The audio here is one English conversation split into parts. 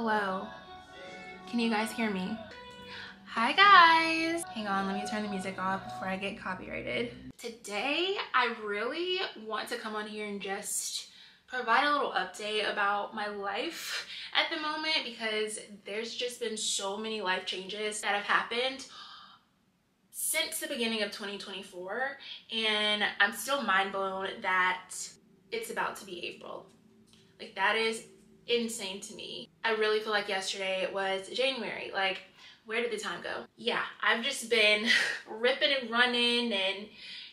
Hello. Can you guys hear me? Hi guys! Hang on, let me turn the music off before I get copyrighted. Today, I really want to come on here and just provide a little update about my life at the moment because there's just been so many life changes that have happened since the beginning of 2024 and I'm still mind blown that it's about to be April. Like that is insane to me. I really feel like yesterday was January. Like where did the time go? Yeah, I've just been ripping and running and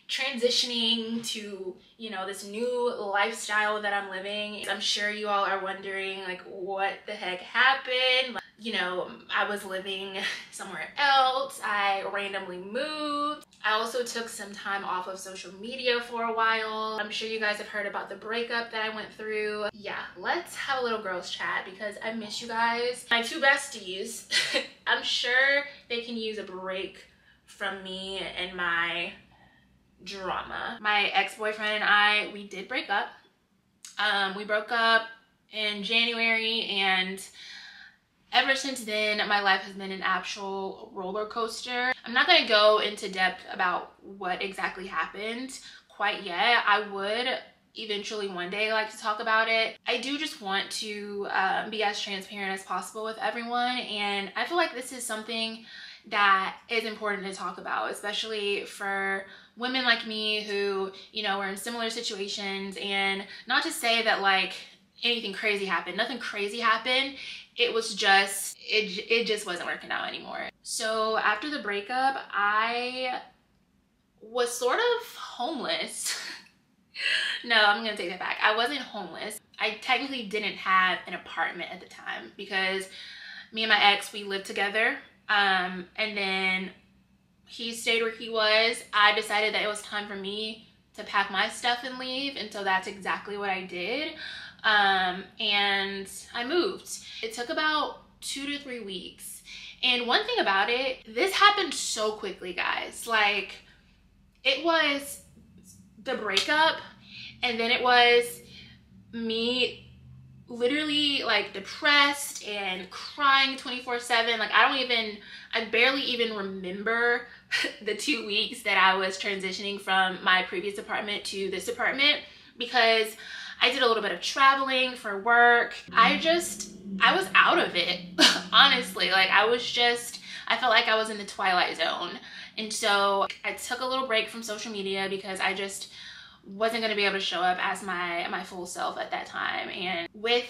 transitioning to, you know, this new lifestyle that I'm living. I'm sure you all are wondering like what the heck happened. You know, I was living somewhere else. I randomly moved. I also took some time off of social media for a while. I'm sure you guys have heard about the breakup that I went through. Yeah, let's have a little girls chat because I miss you guys. My two besties, I'm sure they can use a break from me and my drama. My ex-boyfriend and I, we did break up. Um, we broke up in January and ever since then, my life has been an actual roller coaster. I'm not gonna go into depth about what exactly happened quite yet. I would eventually one day like to talk about it. I do just want to um, be as transparent as possible with everyone and I feel like this is something that is important to talk about, especially for women like me who, you know, are in similar situations and not to say that like anything crazy happened. Nothing crazy happened. It was just, it, it just wasn't working out anymore. So after the breakup, I was sort of homeless. no, I'm gonna take that back. I wasn't homeless. I technically didn't have an apartment at the time because me and my ex, we lived together um, and then he stayed where he was. I decided that it was time for me to pack my stuff and leave. And so that's exactly what I did. Um, and I moved. It took about two to three weeks. And one thing about it, this happened so quickly, guys. Like, it was the breakup, and then it was me literally like depressed and crying 24 7 like i don't even i barely even remember the two weeks that i was transitioning from my previous apartment to this apartment because i did a little bit of traveling for work. I just i was out of it honestly. Like i was just i felt like i was in the twilight zone. And so i took a little break from social media because i just wasn't going to be able to show up as my my full self at that time. And with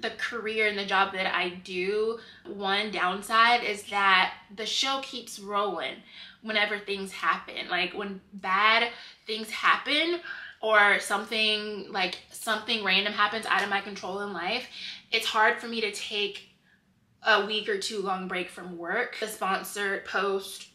the career and the job that I do one downside is that the show keeps rolling whenever things happen. Like when bad things happen or something like something random happens out of my control in life it's hard for me to take a week or two long break from work the sponsored post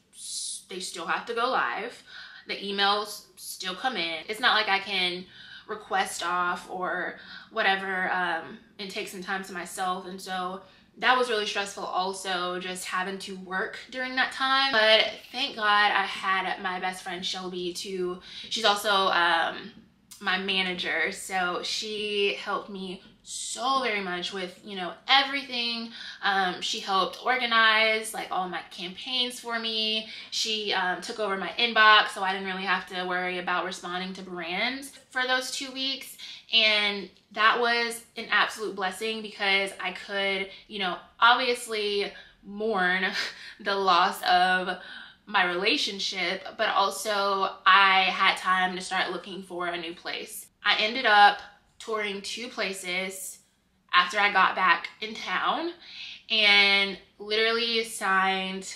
they still have to go live the emails still come in. It's not like I can request off or whatever um, and take some time to myself. And so that was really stressful also just having to work during that time. But thank God I had my best friend Shelby to, she's also um, my manager. So she helped me so very much with you know everything um, she helped organize like all my campaigns for me she um, took over my inbox so i didn't really have to worry about responding to brands for those two weeks and that was an absolute blessing because i could you know obviously mourn the loss of my relationship but also i had time to start looking for a new place i ended up touring two places after I got back in town and literally signed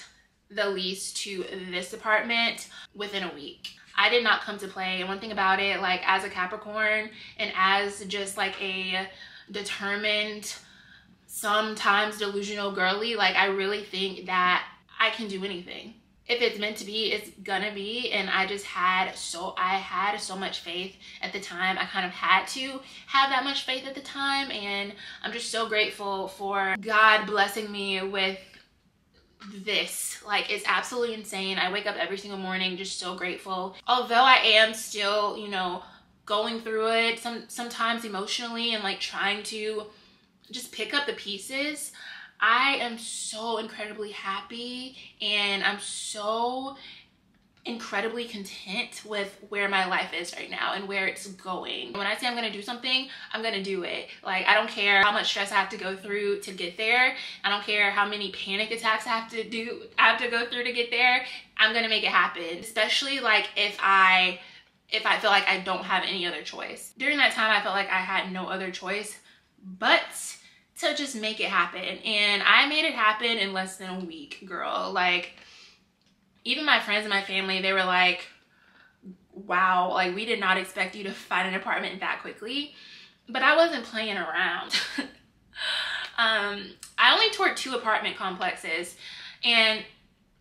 the lease to this apartment within a week. I did not come to play. And one thing about it, like as a Capricorn and as just like a determined, sometimes delusional girly, like I really think that I can do anything. If it's meant to be it's gonna be. And i just had so i had so much faith at the time. I kind of had to have that much faith at the time. And i'm just so grateful for god blessing me with this like it's absolutely insane. I wake up every single morning just so grateful. Although i am still you know going through it some sometimes emotionally and like trying to just pick up the pieces, I am so incredibly happy and I'm so incredibly content with where my life is right now and where it's going. When I say I'm gonna do something, I'm gonna do it. Like, I don't care how much stress I have to go through to get there. I don't care how many panic attacks I have to do, I have to go through to get there. I'm gonna make it happen. Especially like if I, if I feel like I don't have any other choice. During that time, I felt like I had no other choice but to just make it happen. And I made it happen in less than a week, girl. Like, even my friends and my family, they were like, wow, like we did not expect you to find an apartment that quickly. But I wasn't playing around. um, I only toured two apartment complexes. And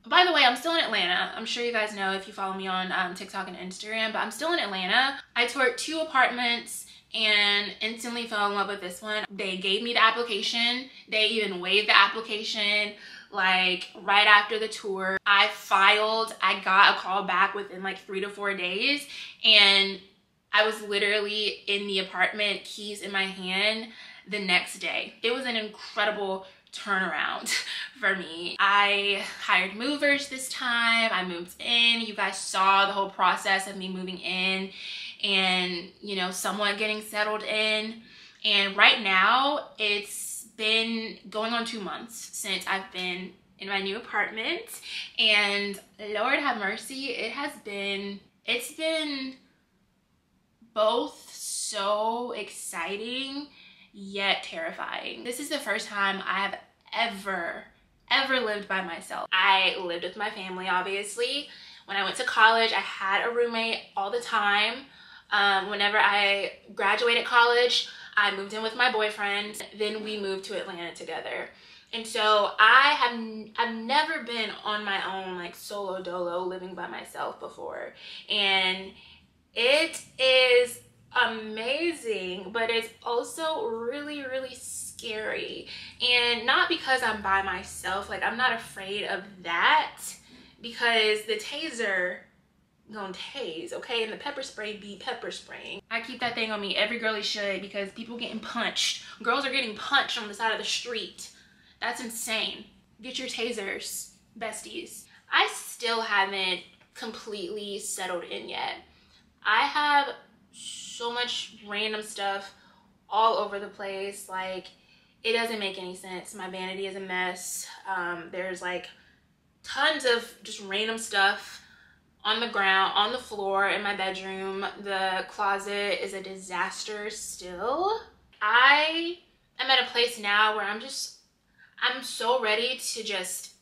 by the way, I'm still in Atlanta. I'm sure you guys know if you follow me on um, TikTok and Instagram, but I'm still in Atlanta. I toured two apartments and instantly fell in love with this one. They gave me the application. They even waived the application like right after the tour. I filed, I got a call back within like three to four days and I was literally in the apartment, keys in my hand the next day. It was an incredible turnaround for me. I hired movers this time. I moved in. You guys saw the whole process of me moving in and, you know, someone getting settled in. And right now, it's been going on two months since I've been in my new apartment and Lord have mercy, it has been, it's been both so exciting yet terrifying. This is the first time I have ever, ever lived by myself. I lived with my family, obviously. When I went to college, I had a roommate all the time. Um, whenever I graduated college, I moved in with my boyfriend. Then we moved to Atlanta together. And so I have I've never been on my own like solo dolo living by myself before. And it is amazing, but it's also really really scary. And not because I'm by myself, like I'm not afraid of that because the taser gonna tase, okay? And the pepper spray be pepper spraying. I keep that thing on me. Every girlie should because people getting punched. Girls are getting punched on the side of the street. That's insane. Get your tasers, besties. I still haven't completely settled in yet. I have so much random stuff all over the place. Like, it doesn't make any sense. My vanity is a mess. Um, there's like tons of just random stuff on the ground, on the floor in my bedroom. The closet is a disaster still. I am at a place now where I'm just, I'm so ready to just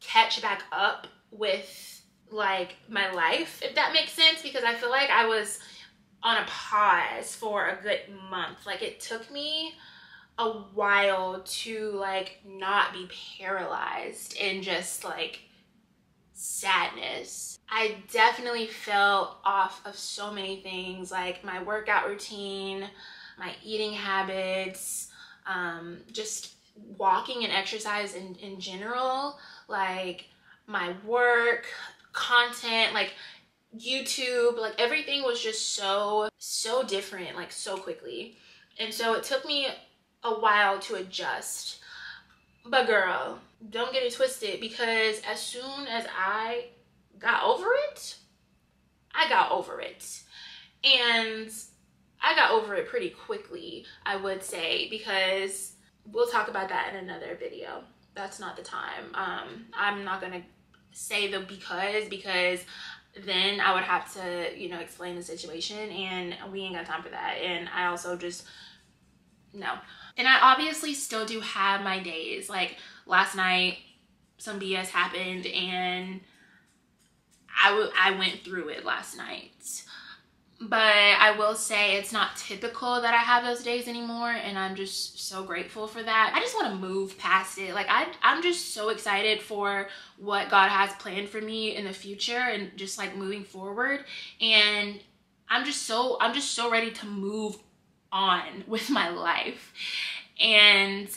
catch back up with like my life, if that makes sense, because I feel like I was on a pause for a good month. Like it took me a while to like not be paralyzed and just like sadness. I definitely fell off of so many things like my workout routine, my eating habits, um, just walking and exercise in, in general, like my work, content, like YouTube, like everything was just so, so different, like so quickly. And so it took me a while to adjust. But girl, don't get it twisted because as soon as I got over it, I got over it. And I got over it pretty quickly, I would say, because we'll talk about that in another video. That's not the time. Um, I'm not gonna say the because because then I would have to, you know, explain the situation and we ain't got time for that. And I also just, no. And I obviously still do have my days. Like last night, some BS happened and I, I went through it last night. But I will say it's not typical that I have those days anymore and I'm just so grateful for that. I just want to move past it. Like I, I'm just so excited for what God has planned for me in the future and just like moving forward. And I'm just so, I'm just so ready to move on with my life. And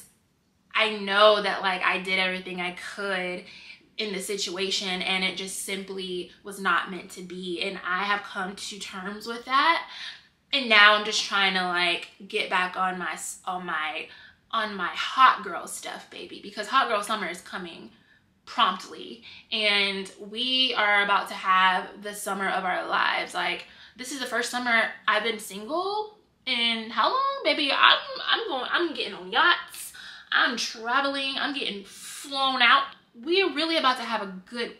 I know that like I did everything I could in the situation and it just simply was not meant to be. And I have come to terms with that. And now I'm just trying to like get back on my on my on my hot girl stuff, baby, because hot girl summer is coming promptly and we are about to have the summer of our lives. Like this is the first summer I've been single how long, baby? I'm I'm going I'm getting on yachts. I'm traveling. I'm getting flown out. We're really about to have a good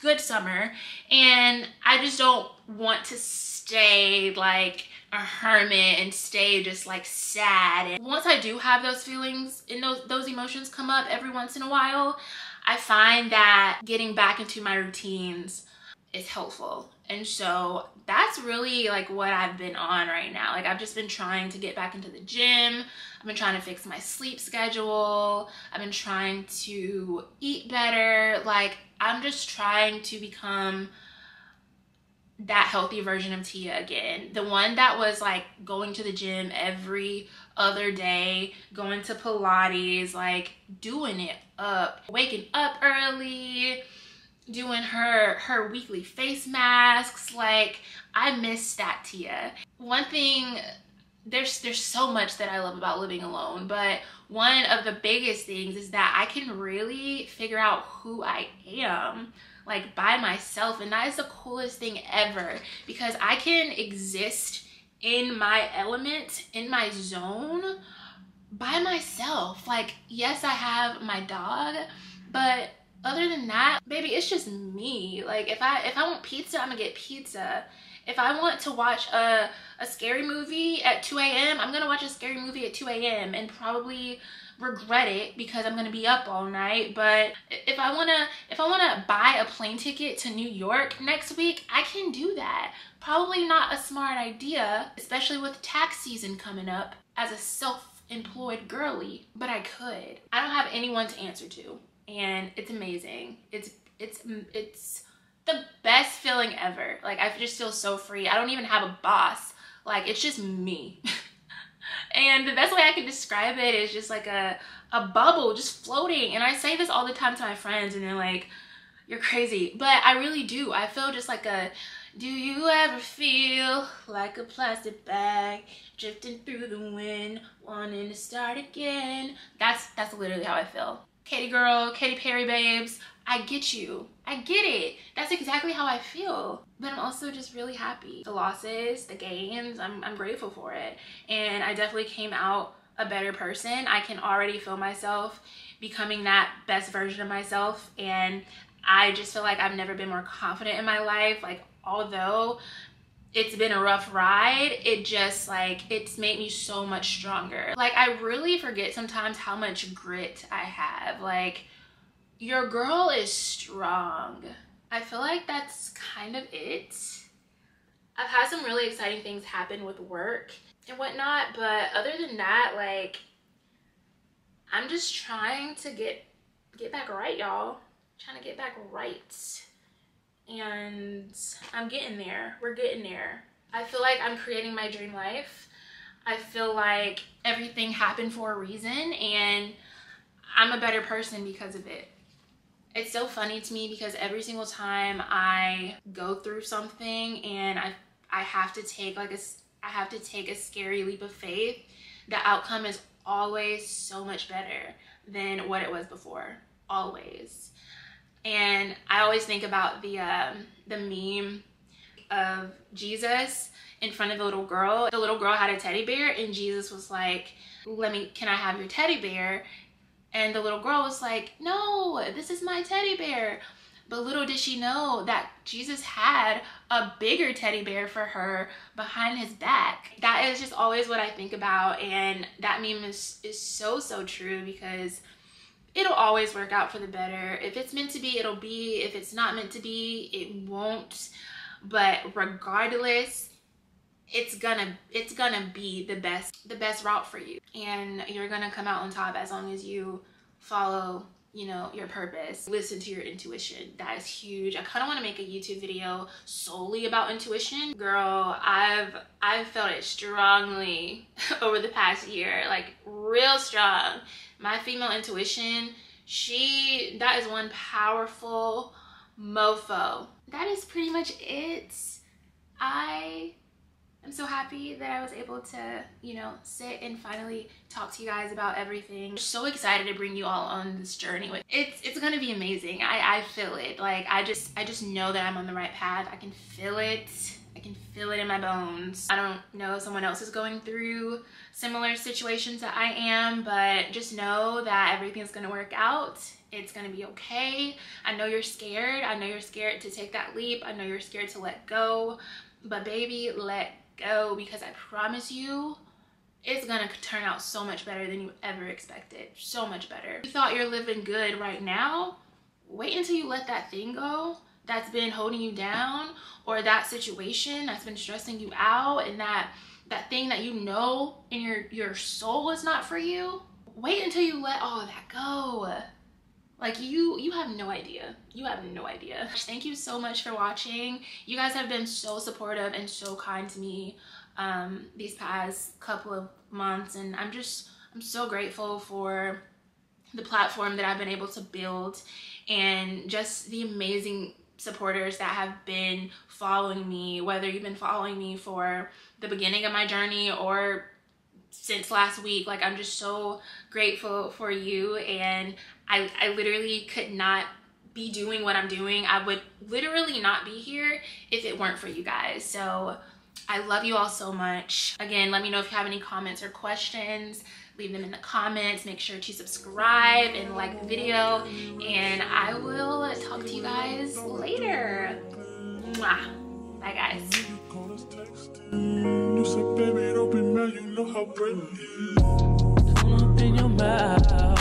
good summer and I just don't want to stay like a hermit and stay just like sad. And once I do have those feelings and those, those emotions come up every once in a while, I find that getting back into my routines is helpful. And so that's really like what I've been on right now. Like I've just been trying to get back into the gym. I've been trying to fix my sleep schedule. I've been trying to eat better. Like I'm just trying to become that healthy version of Tia again. The one that was like going to the gym every other day, going to Pilates, like doing it up, waking up early, doing her her weekly face masks. Like I miss that Tia. One thing there's there's so much that I love about living alone, but one of the biggest things is that I can really figure out who I am like by myself and that is the coolest thing ever because I can exist in my element, in my zone by myself. Like yes, I have my dog, but other than that, baby, it's just me. Like if I if I want pizza, I'm gonna get pizza. If I want to watch a, a scary movie at 2 a.m., I'm gonna watch a scary movie at 2 a.m. and probably regret it because I'm gonna be up all night. But if I wanna if I wanna buy a plane ticket to New York next week, I can do that. Probably not a smart idea, especially with tax season coming up as a self-employed girly, but I could. I don't have anyone to answer to, and it's amazing. It's it's it's the best feeling ever. Like I just feel so free. I don't even have a boss. Like it's just me. And the best way I can describe it is just like a, a bubble just floating. And I say this all the time to my friends and they're like, you're crazy. But I really do. I feel just like a, do you ever feel like a plastic bag drifting through the wind, wanting to start again? That's, that's literally how I feel. Katy girl, Katy Perry babes, I get you. I get it. That's exactly how I feel. But I'm also just really happy. The losses, the gains, I'm, I'm grateful for it. And I definitely came out a better person. I can already feel myself becoming that best version of myself. And I just feel like I've never been more confident in my life. Like, although it's been a rough ride it just like it's made me so much stronger like i really forget sometimes how much grit i have like your girl is strong. I feel like that's kind of it. I've had some really exciting things happen with work and whatnot, but other than that, like, I'm just trying to get get back right, y'all. Trying to get back right. And I'm getting there. We're getting there. I feel like I'm creating my dream life. I feel like everything happened for a reason and I'm a better person because of it. It's so funny to me because every single time I go through something and I I have to take like a I have to take a scary leap of faith, the outcome is always so much better than what it was before. Always. And I always think about the um, the meme of Jesus in front of the little girl. The little girl had a teddy bear and Jesus was like, "Let me can I have your teddy bear?" And the little girl was like, No, this is my teddy bear. But little did she know that Jesus had a bigger teddy bear for her behind his back. That is just always what I think about. And that meme is, is so, so true because it'll always work out for the better. If it's meant to be, it'll be. If it's not meant to be, it won't. But regardless, it's gonna it's gonna be the best the best route for you and you're gonna come out on top as long as you follow you know your purpose listen to your intuition. That is huge. I kind of want to make a youtube video solely about intuition. Girl i've i've felt it strongly over the past year like real strong. My female intuition she that is one powerful mofo. That is pretty much it. I I'm so happy that I was able to, you know, sit and finally talk to you guys about everything. I'm so excited to bring you all on this journey with it's it's gonna be amazing. I, I feel it. Like I just I just know that I'm on the right path. I can feel it. I can feel it in my bones. I don't know if someone else is going through similar situations that I am, but just know that everything's gonna work out. It's gonna be okay. I know you're scared. I know you're scared to take that leap. I know you're scared to let go, but baby, let go because I promise you, it's gonna turn out so much better than you ever expected. So much better. You thought you're living good right now, wait until you let that thing go that's been holding you down or that situation that's been stressing you out and that that thing that you know in your your soul is not for you wait until you let all of that go like you you have no idea. You have no idea. Thank you so much for watching. You guys have been so supportive and so kind to me um these past couple of months and i'm just i'm so grateful for the platform that i've been able to build and just the amazing supporters that have been following me whether you've been following me for the beginning of my journey or since last week. Like i'm just so grateful for you and i i literally could not be doing what i'm doing. I would literally not be here if it weren't for you guys. So i love you all so much. Again let me know if you have any comments or questions. Leave them in the comments. Make sure to subscribe and like the video and i will talk to you guys later. Mwah. bye guys you said, baby, don't be mad, you know how it is.